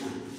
you.